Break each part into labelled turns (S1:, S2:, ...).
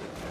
S1: you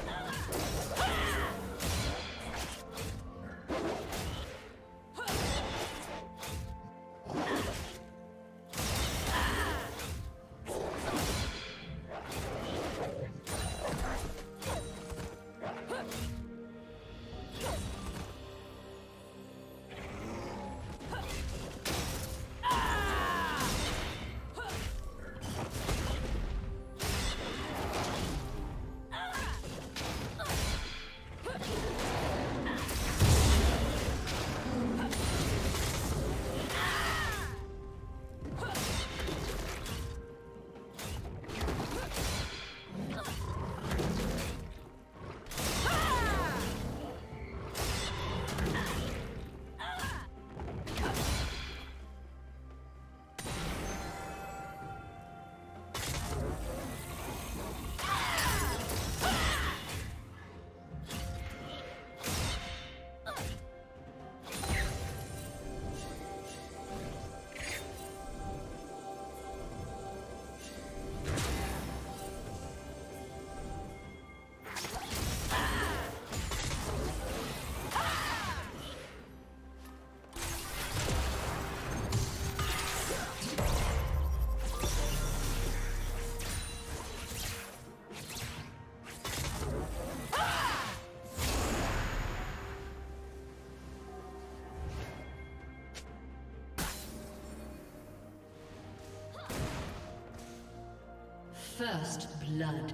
S1: First blood.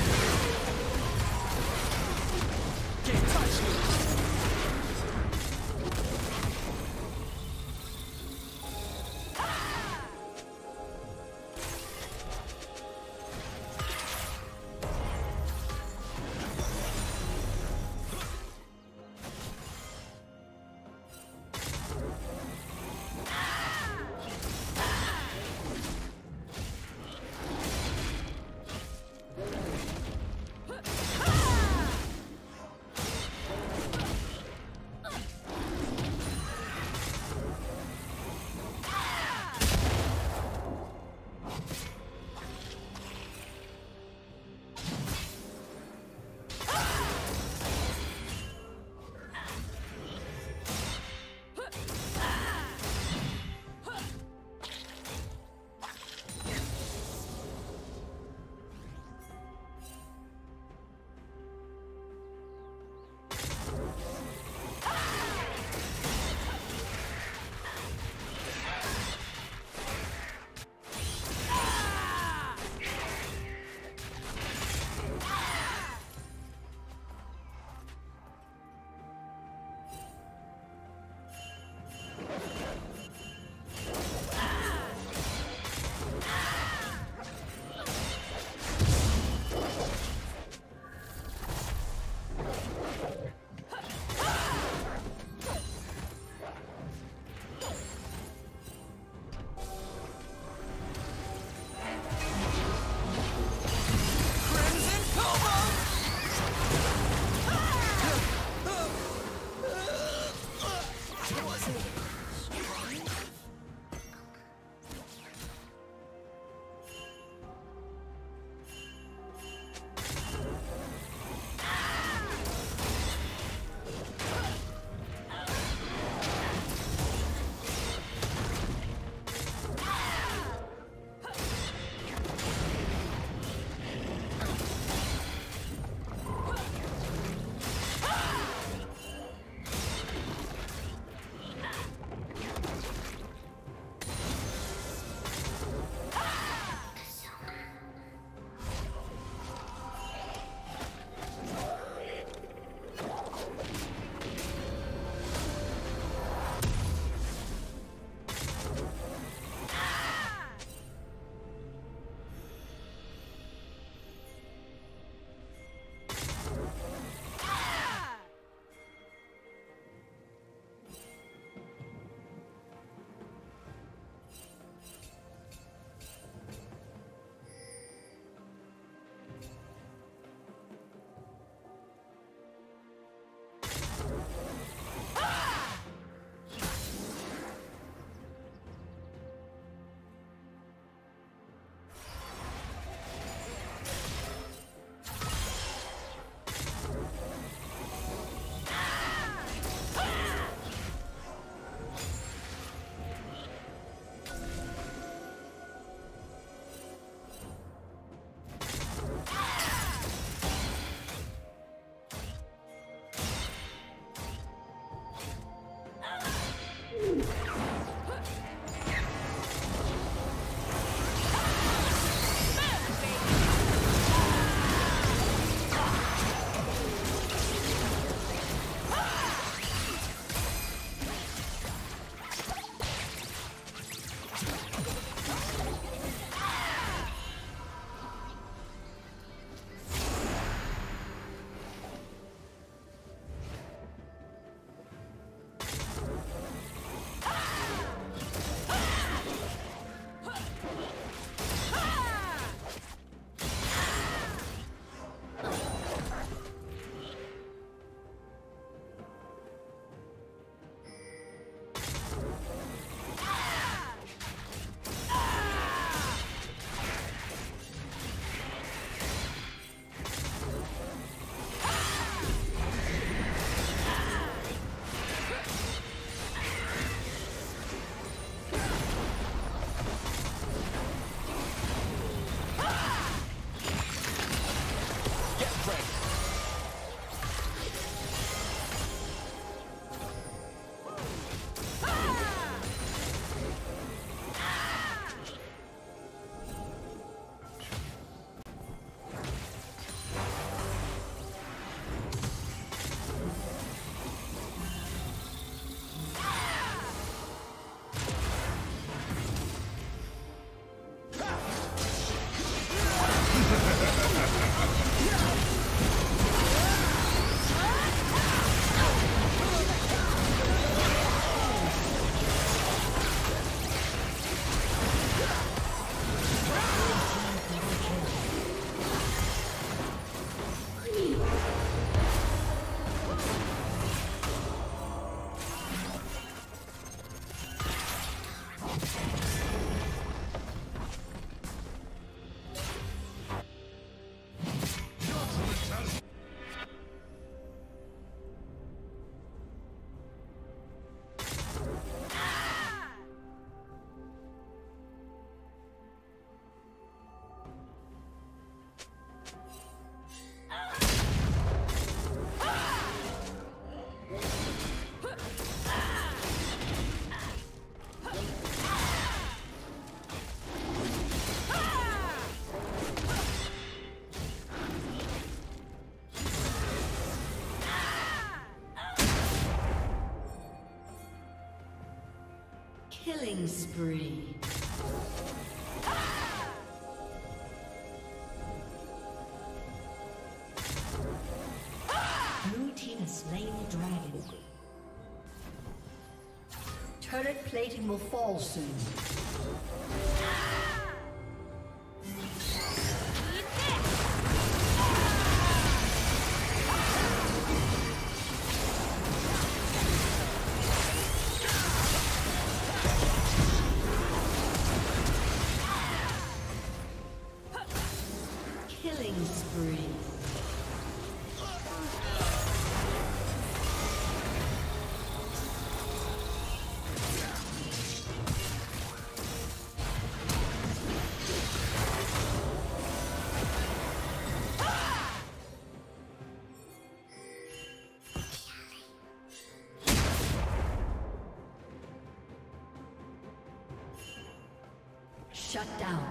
S1: Killing spree. Blue team has slain the dragon. Turret plating will fall soon. Shut down.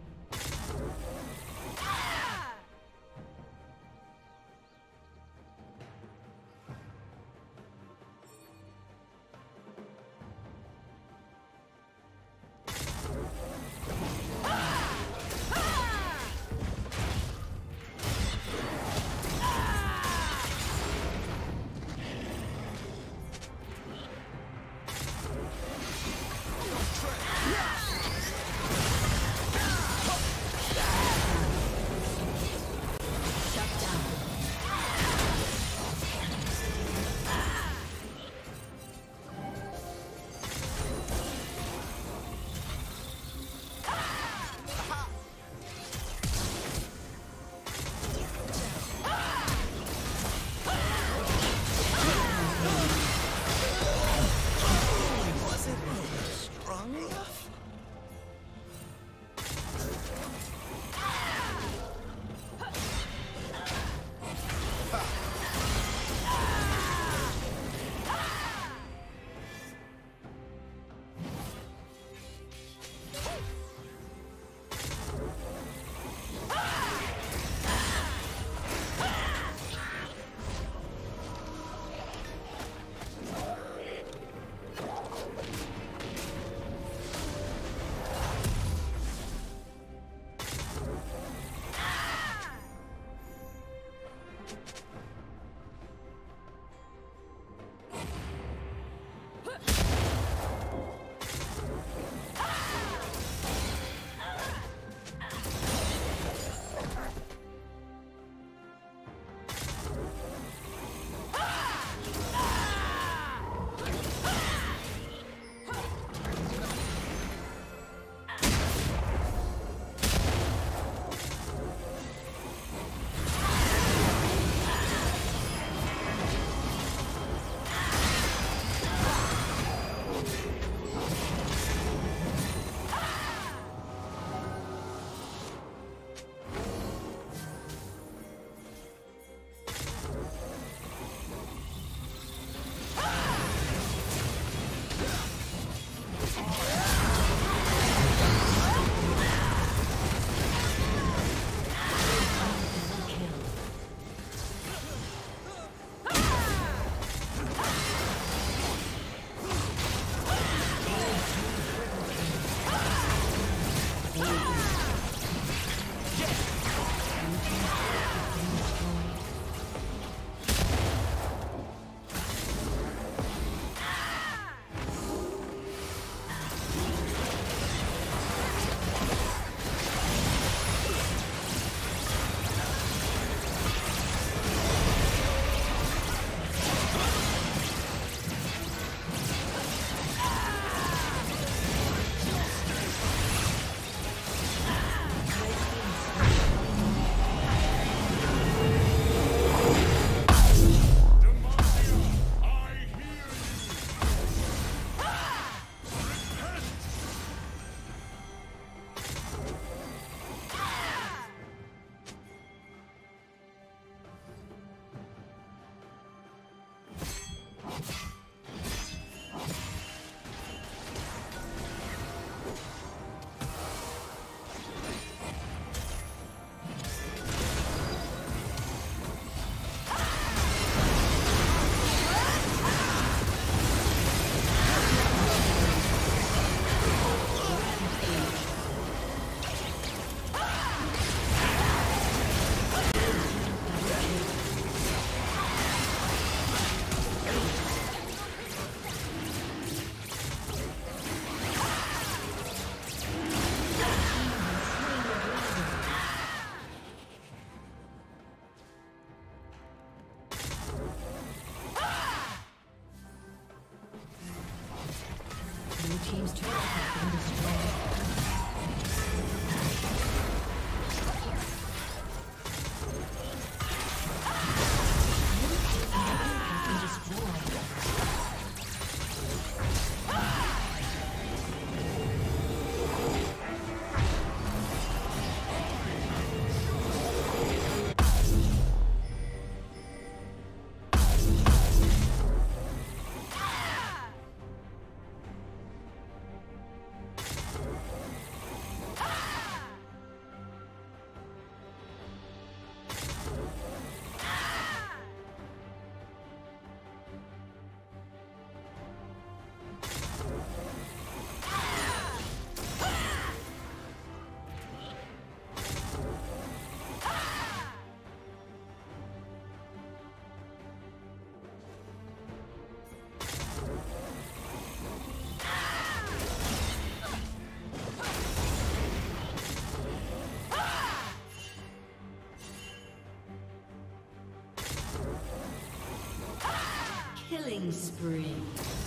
S1: Killing spree.